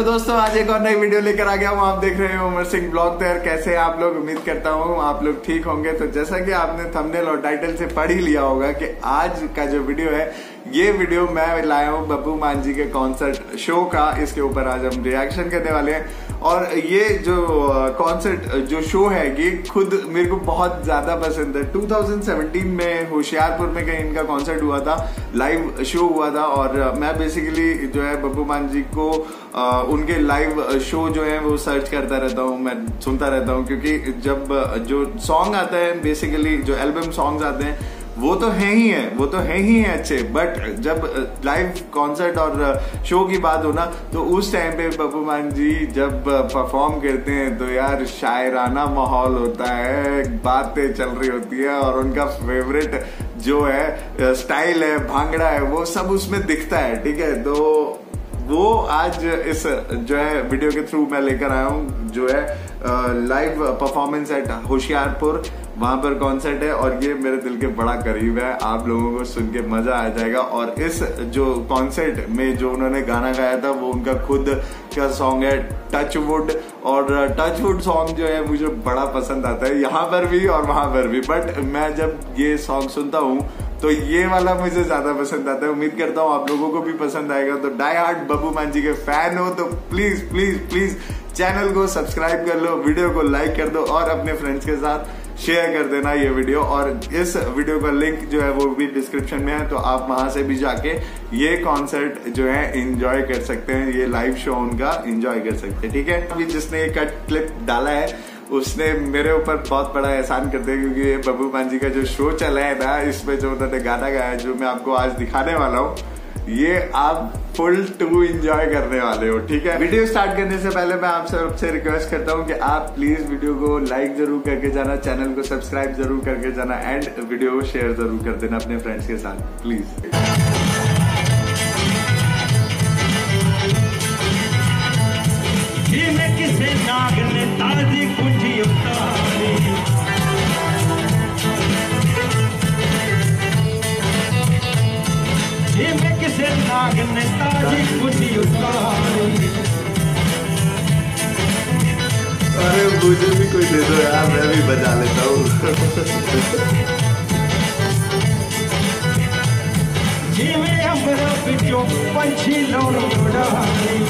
Hello दोस्तों, आज एक और नई वीडियो लेकर आ गया हूँ। आप देख रहे हो उमर सिंह ब्लॉग तैयार कैसे आप लोग? उम्मीद करता हूँ आप लोग ठीक होंगे। तो जैसा कि आपने थंबनेल और टाइटल से पढ़ ही लिया होगा कि आज का जो वीडियो है ये वीडियो मैं लाया हूँ बब्बू मान जी के कॉन्सर्ट शो का इसके ऊपर आज हम रिएक्शन करने वाले हैं। और ये जो कॉन्सर्ट जो शो है ये खुद मेरे को बहुत ज़्यादा पसंद है। 2017 में होशियारपुर में कहीं इनका कॉन्सर्ट हुआ था लाइव शो हुआ था। और मैं बेसिकली जो है बब्बू मान जी को आ, उनके लाइव शो जो है वो सर्च करता रहता हूँ मैं सुनता रहता हूँ। क्योंकि जब जो सॉन्ग आता है बेसिकली जो एल्बम सॉन्ग्स आते हैं वो तो है ही है, वो तो है ही है अच्छे बट जब लाइव कॉन्सर्ट और शो की बात हो ना तो उस टाइम पे बब्बू मान जी जब परफॉर्म करते हैं तो यार शायराना माहौल होता है, बातें चल रही होती है और उनका फेवरेट जो है स्टाइल है, भांगड़ा है, वो सब उसमें दिखता है, ठीक है? तो वो आज इस, जो है वीडियो के थ्रू मैं लेकर आया हूँ, जो है लाइव परफॉर्मेंस एट होशियारपुर वहाँ पर कॉन्सर्ट है और ये मेरे दिल के बड़ा करीब है। आप लोगों को सुन के मज़ा आ जाएगा। और इस जो कॉन्सर्ट में जो उन्होंने गाना गाया था, वो उनका खुद का सॉन्ग है टच वुड और टच वुड सॉन्ग जो है, मुझे बड़ा पसंद आता है। यहाँ पर भी और वहाँ पर भी। बट मैं जब ये सॉन्ग सुनता हूँ तो ये वाला मुझे ज़्यादा पसंद आता है। उम्मीद करता हूँ आप लोगों को भी पसंद आएगा। तो डाई हार्ट बबू मान जी के फ़ैन हो तो प्लीज़ प्लीज़ प्लीज़ चैनल को सब्सक्राइब कर लो वीडियो को लाइक कर दो और अपने फ्रेंड्स के साथ शेयर कर देना ये वीडियो और इस वीडियो का लिंक जो है वो भी डिस्क्रिप्शन में है तो आप वहाँ से भी जाके ये कॉन्सर्ट जो है इंजॉय कर सकते हैं, ये लाइव शो उनका इंजॉय कर सकते हैं, ठीक है? अभी जिसने ये कट क्लिप डाला है, उसने मेरे ऊपर बहुत बड़ा एहसान कर दिया, क्योंकि ये बबू मान जी का जो शो चला है ना, इसमें जो उन्होंने गाना गाया जो मैं आपको आज दिखाने वाला हूँ ये आप फुल टू इंजॉय करने वाले हो, ठीक है? वीडियो स्टार्ट करने से पहले मैं आप सबसे रिक्वेस्ट करता हूँ कि आप प्लीज़ वीडियो को लाइक ज़रूर करके जाना चैनल को सब्सक्राइब ज़रूर करके जाना एंड वीडियो को शेयर ज़रूर कर देना अपने फ्रेंड्स के साथ प्लीज़ से नागन ताजी गुटी अरे मुझे भी कोई दे दो यार, मैं भी बजा लेता हूँ। जीवे हम पंछी लौड़ो उड़ारी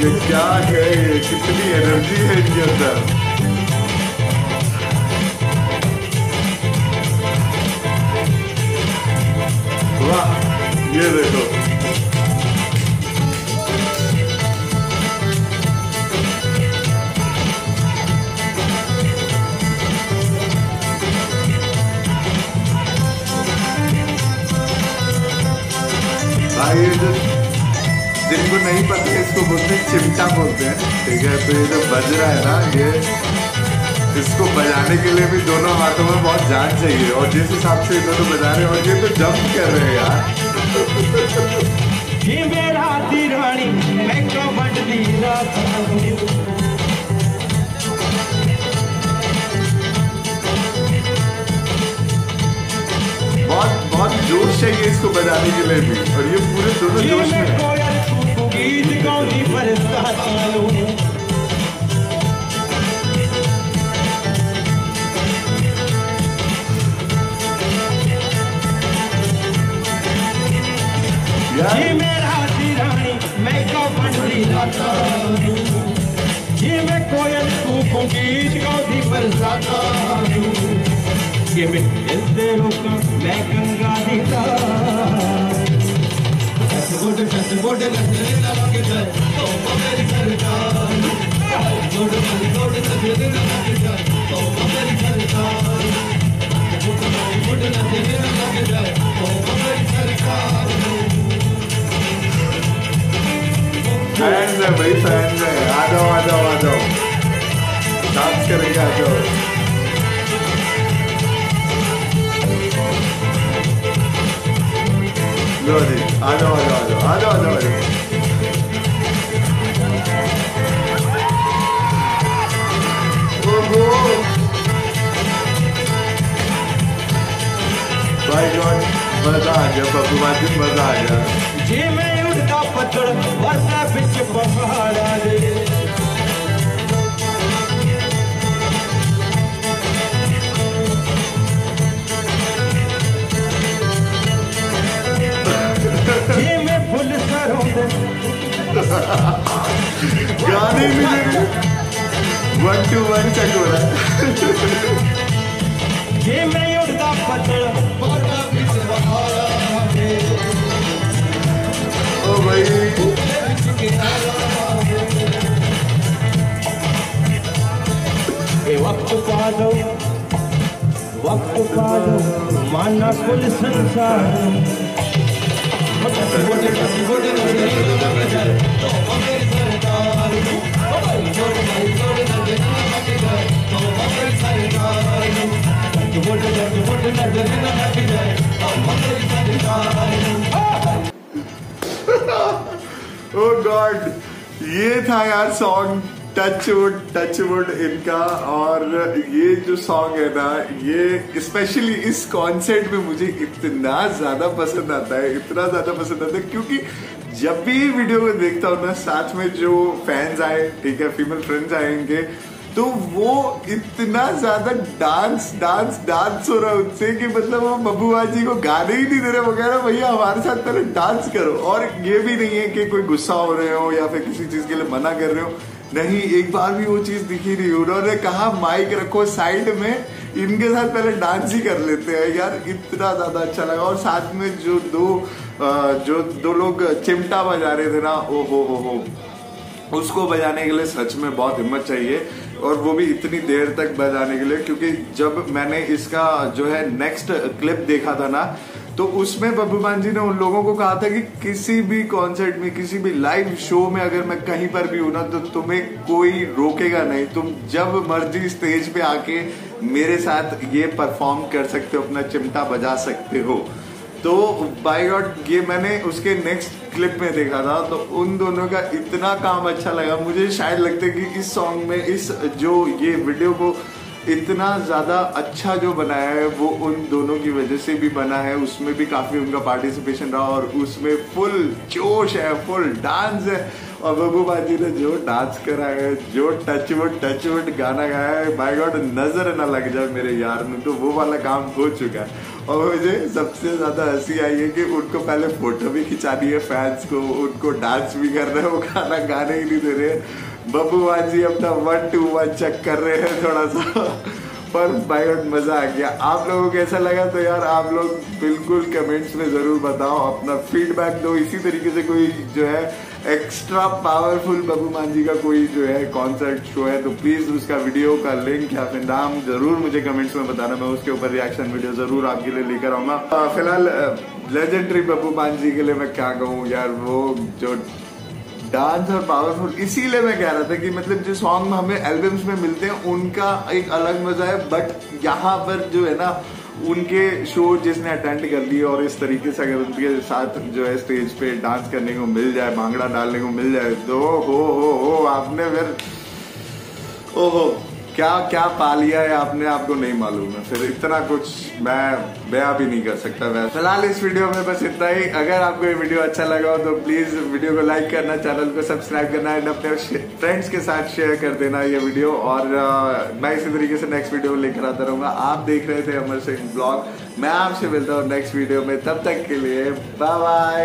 देखो यार ये क्या है ये कितनी एनर्जी है नहीं पता इसको बोलते हैं चिमटा बोलते हैं। ठीक है तो ये जो बज रहा है ना ये इसको बजाने के लिए भी दोनों हाथों में बहुत जान चाहिए। और जिस हिसाब से इन्होंने बजा रहे हैं और ये तो जंप कर रहे हैं यार। बहुत बहुत जोश चाहिए इसको बजाने के लिए भी और ये पूरे दोनों जोश में है। ईद का भी बरसाता ये मैं दिलों का मैं गंगा दीदा सचबोट सचबोट नज़र लगे सर तो मेरी सरकार। सचबोट सचबोट नज़र लगे सर तो मेरी सरकार। सचबोट सचबोट नज़र लगे सर तो मेरी सरकार। फैंस है भाई फैंस है। आ जाओ आ जाओ आ जाओ। डांस करेंगे आ जाओ लो जी आ जाओ आ जाओ आ जाओ आ जाओ आ जाओ आ जाओ ओहो भाई गॉड मज़ा आ गया बब्बू बाजी मज़ा आ गया जी मैं उड़ता पत्थर वर्षा बिच पहाड़ा टू वन चक हो रहा है जी मैं उड़ता बिच पहाड़ा दे ओ भाई। ए वक्त पालो वक्त पालो माना कुल संसार। गॉड ये था यार song touch wood touch wood इनका, और ये जो सॉन्ग है ना, ये स्पेशली इस कॉन्सर्ट में मुझे इतना ज़्यादा पसंद आता है, इतना ज़्यादा पसंद आता है, क्योंकि जब भी वीडियो को देखता हूँ ना, साथ में जो फैंस आए, ठीक है फीमेल फ्रेंड्स आएँगे तो वो इतना ज़्यादा डांस डांस डांस हो रहा है उनसे कि मतलब वो बबुआ जी को गाने ही नहीं दे रहे वगैरह भैया, हमारे साथ पहले डांस करो। और ये भी नहीं है कि कोई गुस्सा हो रहे हो या फिर किसी चीज़ के लिए मना कर रहे हो। नहीं, एक बार भी वो चीज़ दिखी नहीं। उन्होंने कहा, माइक रखो साइड में, इनके साथ पहले डांस ही कर लेते हैं। यार, इतना ज़्यादा अच्छा लगा। और साथ में जो दो जो दो लोग चिमटा बजा रहे थे ना, ओ हो हो हो, उसको बजाने के लिए सच में बहुत हिम्मत चाहिए। और वो भी इतनी देर तक बजाने के लिए, क्योंकि जब मैंने इसका जो है नेक्स्ट क्लिप देखा था ना तो उसमें बब्बू मान जी ने उन लोगों को कहा था कि किसी भी कॉन्सर्ट में, किसी भी लाइव शो में अगर मैं कहीं पर भी हूँ ना तो तुम्हें कोई रोकेगा नहीं। तुम जब मर्ज़ी स्टेज पे आके मेरे साथ ये परफॉर्म कर सकते हो, अपना चिमटा बजा सकते हो। तो बाई गॉड ये मैंने उसके नेक्स्ट क्लिप में देखा था तो उन दोनों का इतना काम अच्छा लगा, मुझे शायद लगता है कि इस सॉन्ग में, इस जो ये वीडियो को इतना ज़्यादा अच्छा जो बनाया है, वो उन दोनों की वजह से भी बना है। उसमें भी काफ़ी उनका पार्टिसिपेशन रहा और उसमें फुल जोश है फुल डांस है। और बबू बाजी ने जो डांस करा है, जो टच वुड टच वुड गाना गाया है बाय गॉड नज़र ना लग जाए मेरे यार में तो वो वाला काम हो चुका है। और मुझे सबसे ज़्यादा हँसी आई है कि उनको पहले फ़ोटो भी खिंचानी है फैंस को, उनको डांस भी कर रहे हैं, वो गाना गाने ही नहीं दे रहे बब्बू बाजी अपना वन टू वन चेक कर रहे हैं थोड़ा सा। पर गॉड मज़ा आ गया। आप लोगों को कैसा लगा? तो यार, आप लोग बिल्कुल कमेंट्स में ज़रूर बताओ, अपना फीडबैक दो। इसी तरीके से कोई जो है एक्स्ट्रा पावरफुल बबू मान जी का कोई जो है कॉन्सर्ट शो है तो प्लीज़ उसका वीडियो का लिंक या फिर नाम ज़रूर मुझे कमेंट्स में बताना। मैं उसके ऊपर रिएक्शन वीडियो ज़रूर आपके लिए लेकर आऊँगा। फ़िलहाल लेजेंडरी बबू मान जी के लिए मैं क्या कहूँ? यार, वो जो डांस और पावरफुल, इसीलिए मैं कह रहा था कि मतलब जो सॉन्ग हमें एल्बम्स में मिलते हैं, उनका एक अलग मज़ा है बट यहाँ पर जो है ना, उनके शो जिसने अटेंड कर लिए और इस तरीके से अगर उनके साथ जो है स्टेज पे डांस करने को मिल जाए, भांगड़ा डालने को मिल जाए तो हो हो हो, आपने फिर, ओहो। क्या क्या पा लिया है आपने? आपको नहीं मालूम है। फिर इतना कुछ मैं बया भी नहीं कर सकता। वैसे फ़िलहाल इस वीडियो में बस इतना ही। अगर आपको ये वीडियो अच्छा लगा हो तो प्लीज़ वीडियो को लाइक करना चैनल को सब्सक्राइब करना एंड अपने फ्रेंड्स के साथ शेयर कर देना ये वीडियो। और मैं इसी तरीके से नेक्स्ट वीडियो लेकर आता रहूँगा। आप देख रहे थे अमर सिंह ब्लॉग मैं आपसे मिलता हूँ नेक्स्ट वीडियो में। तब तक के लिए bye bye